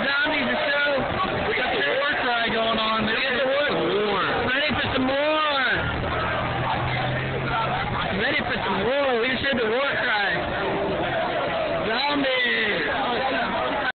zombies are